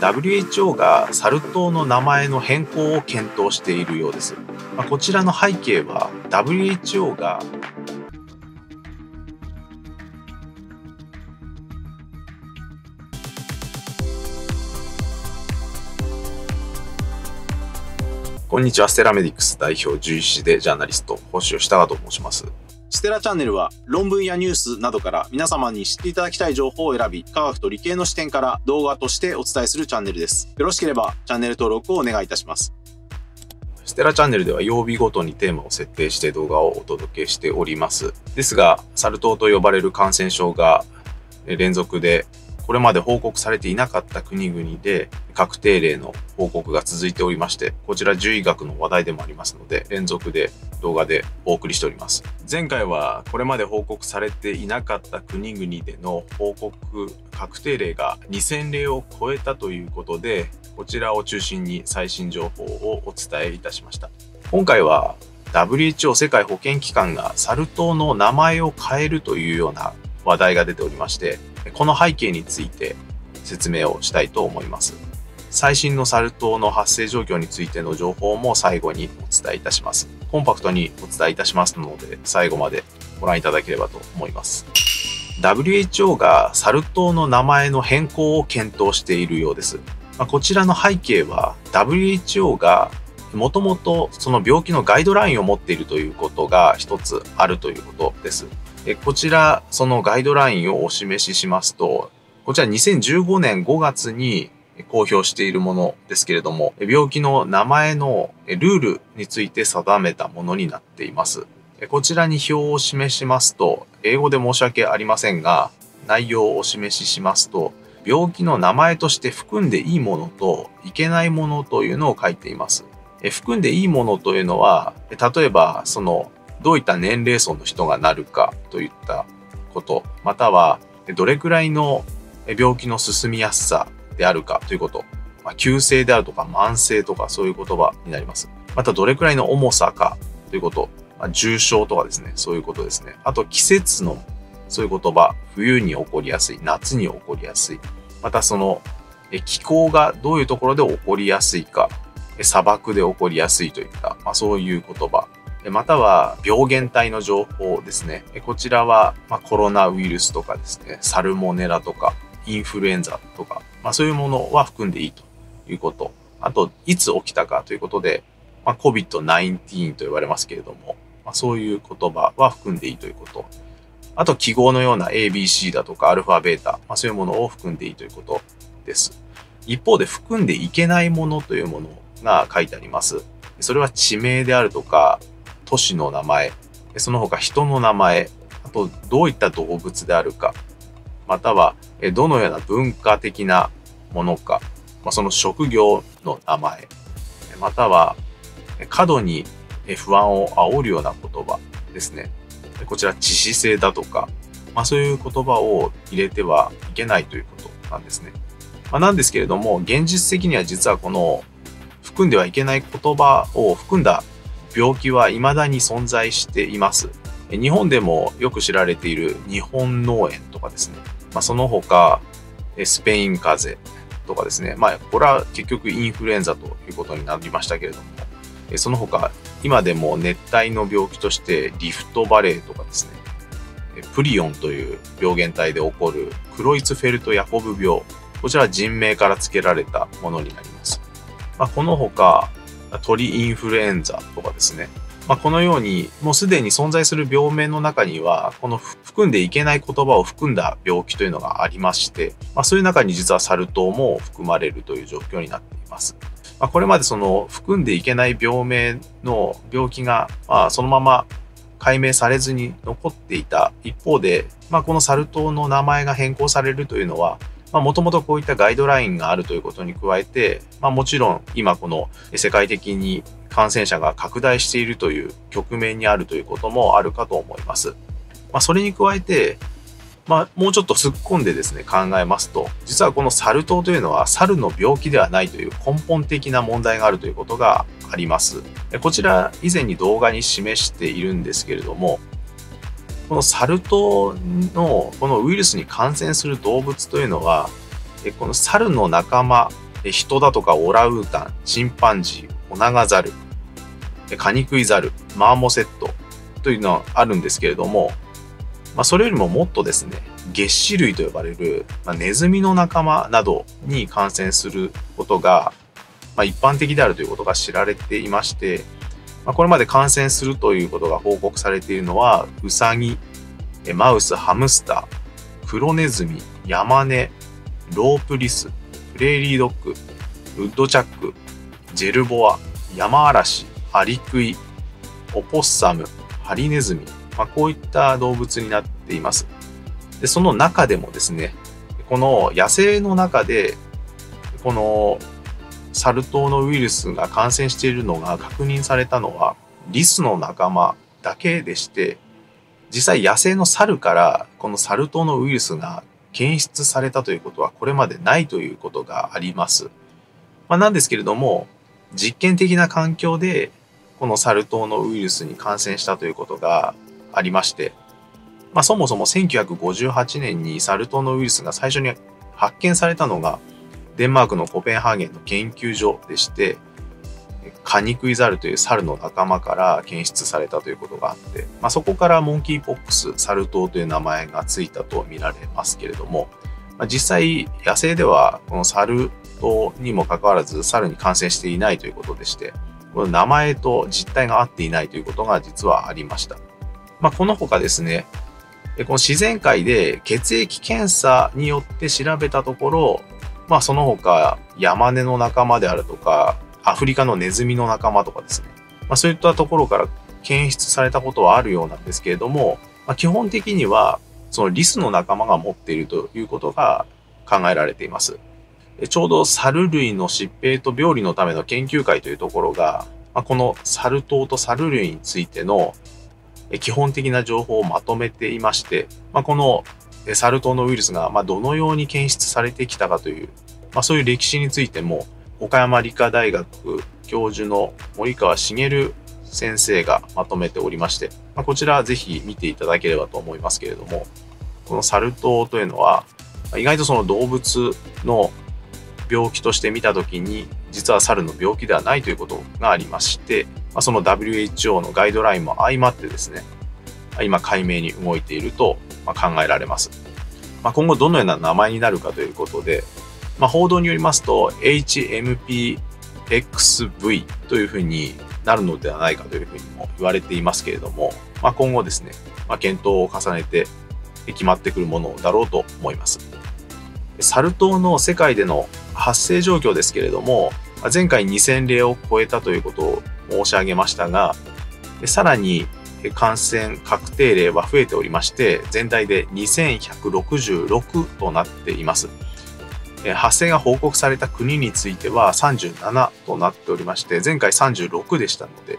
WHO がサル痘の名前の変更を検討しているようです。まあ、こちらの背景は WHO がこんにちは、ステラメディックス代表獣医師でジャーナリスト、星吉高と申します。ステラチャンネルは論文やニュースなどから皆様に知っていただきたい情報を選び、科学と理系の視点から動画としてお伝えするチャンネルです。よろしければチャンネル登録をお願いいたします。ステラチャンネルでは曜日ごとにテーマを設定して動画をお届けしております。ですが、サル痘と呼ばれる感染症が連続でこれまで報告されていなかった国々で確定例の報告が続いておりまして、こちら獣医学の話題でもありますので、連続で動画でお送りしております。前回はこれまで報告されていなかった国々での報告確定例が2000例を超えたということで、こちらを中心に最新情報をお伝えいたしました。今回は WHO 世界保健機関がサル痘の名前を変えるというような話題が出ておりまして、この背景について説明をしたいと思います。最新のサル痘の発生状況についての情報も最後にお伝えいたします。コンパクトにお伝えいたしますので、最後までご覧いただければと思います。WHO がサル痘の名前の変更を検討しているようです。まあ、こちらの背景は WHO がもともとその病気のガイドラインを持っているということが一つあるということです。こちら、そのガイドラインをお示ししますと、こちら2015年5月に公表しているものですけれども、病気の名前のルールについて定めたものになっています。こちらに表を示しますと、英語で申し訳ありませんが、内容をお示ししますと、病気の名前として含んでいいものといけないものというのを書いています。含んでいいものというのは、例えば、そのどういった年齢層の人がなるかといったこと、またはどれくらいの病気の進みやすさであるかということ、まあ、急性であるとか慢性とかそういう言葉になります。またどれくらいの重さかということ、まあ、重症とかですね、そういうことですね。あと季節のそういう言葉、冬に起こりやすい、夏に起こりやすい、またその気候がどういうところで起こりやすいか、砂漠で起こりやすいといった、まあ、そういう言葉または病原体の情報ですね。こちらは、コロナウイルスとかですね、サルモネラとか、インフルエンザとか、まあ、そういうものは含んでいいということ。あと、いつ起きたかということで、まあ、COVID-19 と言われますけれども、まあ、そういう言葉は含んでいいということ。あと、記号のような ABC だとかアルファ、ベータ、まあ、そういうものを含んでいいということです。一方で、含んでいけないものというものが書いてあります。それは地名であるとか、都市の名前、その他人の名前、あとどういった動物であるか、またはどのような文化的なものか、ま、その職業の名前、または過度に不安を煽るような言葉ですね。こちら致死性だとか、まあ、そういう言葉を入れてはいけないということなんですね。まあ、なんですけれども、現実的には実はこの含んではいけない言葉を含んだ病気は未だに存在しています。日本でもよく知られている日本脳炎とかですね。まあ、その他、スペイン風邪とかですね。まあ、これは結局インフルエンザということになりましたけれども、その他、今でも熱帯の病気としてリフトバレーとかですね、プリオンという病原体で起こるクロイツフェルト・ヤコブ病、こちらは人名から付けられたものになります。まあ、この他、鳥インフルエンザとかですね。まあ、このように、もうすでに存在する病名の中には、この含んでいけない言葉を含んだ病気というのがありまして、まあ、そういう中に実はサル痘も含まれるという状況になっています。まあ、これまでその含んでいけない病名の病気が、まあ、そのまま解明されずに残っていた一方で、まあ、このサル痘の名前が変更されるというのは、もともとこういったガイドラインがあるということに加えて、まあ、もちろん今この世界的に感染者が拡大しているという局面にあるということもあるかと思います。まあ、それに加えて、まあ、もうちょっと突っ込んでですね、考えますと、実はこのサル痘というのは猿の病気ではないという根本的な問題があるということがあります。こちら以前に動画に示しているんですけれども、このサル痘のこのウイルスに感染する動物というのは、この猿の仲間人だとかオラウータン、チンパンジー、オナガザル、カニクイザル、マーモセットというのはあるんですけれども、まあ、それよりももっとですね、月歯類と呼ばれる、まあ、ネズミの仲間などに感染することが、まあ、一般的であるということが知られていまして、まあ、これまで感染するということが報告されているのは、ウサギ、マウス、ハムスター、クロネズミ、ヤマネ、ロープリス、プレーリードッグ、ウッドチャック、ジェルボア、ヤマアラシ、アリクイ、オポッサム、ハリネズミ、まあ、こういった動物になっています。で、その中でもですね、この野生の中で、このサル痘のウイルスが感染しているのが確認されたのは、リスの仲間だけでして、実際野生の猿からこのサル痘のウイルスが検出されたということはこれまでないということがあります。まあ、なんですけれども、実験的な環境でこのサル痘のウイルスに感染したということがありまして、まあ、そもそも1958年にサル痘のウイルスが最初に発見されたのがデンマークのコペンハーゲンの研究所でして、カニクイザルという猿の仲間から検出されたということがあって、まあ、そこからモンキーポックス、サル痘という名前がついたと見られますけれども、まあ、実際野生ではこのサル痘にもかかわらず猿に感染していないということでして、この名前と実態が合っていないということが実はありました。まあ、この他ですね、この自然界で血液検査によって調べたところ、まあその他山根の仲間であるとか、アフリカのネズミの仲間とかですね。まあそういったところから検出されたことはあるようなんですけれども、まあ、基本的にはそのリスの仲間が持っているということが考えられています。ちょうど猿類の疾病と病理のための研究会というところが、まあ、このサル痘と猿類についての基本的な情報をまとめていまして、まあ、このサル痘のウイルスがまあどのように検出されてきたかという、まあ、そういう歴史についても、岡山理科大学教授の森川茂先生がまとめておりまして、まあ、こちらぜひ見ていただければと思いますけれども、このサル痘というのは、意外とその動物の病気として見たときに、実は猿の病気ではないということがありまして、まあ、その WHO のガイドラインも相まってですね、今解明に動いていると考えられます。まあ、今後どのような名前になるかということで、まあ、報道によりますと HMPXV というふうになるのではないかというふうにも言われていますけれども、まあ、今後ですね、まあ、検討を重ねて決まってくるものだろうと思います。サル痘の世界での発生状況ですけれども、前回2000例を超えたということを申し上げましたが、さらに感染確定例は増えておりまして、全体で2166となっています。発生が報告された国については37となっておりまして、前回36でしたので、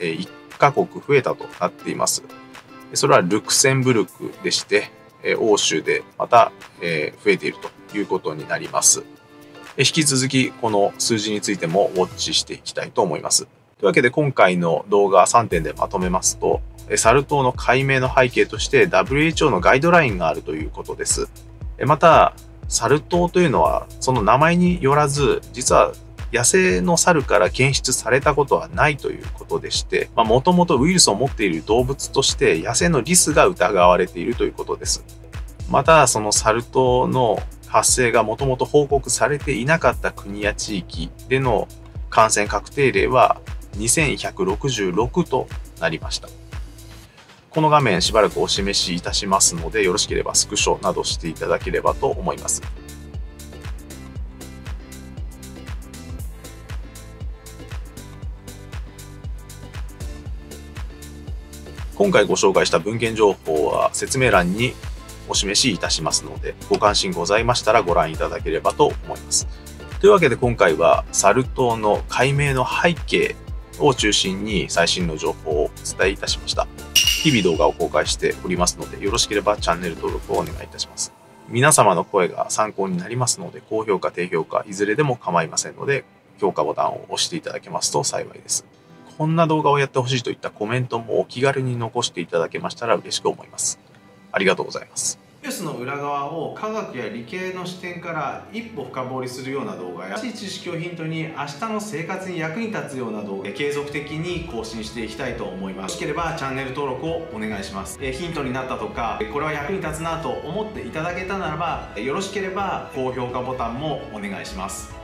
1カ国増えたとなっています。それはルクセンブルクでして、欧州でまた増えているということになります。引き続きこの数字についてもウォッチしていきたいと思います。というわけで今回の動画3点でまとめますと、サル痘の解明の背景として WHO のガイドラインがあるということです。また、サル痘というのはその名前によらず、実は野生の猿から検出されたことはないということでして、もともとウイルスを持っている動物として野生のリスが疑われているということです。また、そのサル痘の発生がもともと報告されていなかった国や地域での感染確定例は2166となりました。この画面しばらくお示しいたしますので、よろしければスクショなどしていただければと思います。今回ご紹介した文献情報は説明欄にお示しいたしますので、ご関心ございましたらご覧いただければと思います。というわけで今回はサル痘の解明の背景を中心に最新の情報をお伝えいたしました。日々動画を公開しておりますので、よろしければチャンネル登録をお願いいたします。皆様の声が参考になりますので、高評価、低評価、いずれでも構いませんので、評価ボタンを押していただけますと幸いです。こんな動画をやってほしいといったコメントもお気軽に残していただけましたら嬉しく思います。ありがとうございます。ニュースの裏側を科学や理系の視点から一歩深掘りするような動画や知識をヒントに明日の生活に役に立つような動画継続的に更新していきたいと思います。よろしければチャンネル登録をお願いします。ヒントになったとかこれは役に立つなと思っていただけたならばよろしければ高評価ボタンもお願いします。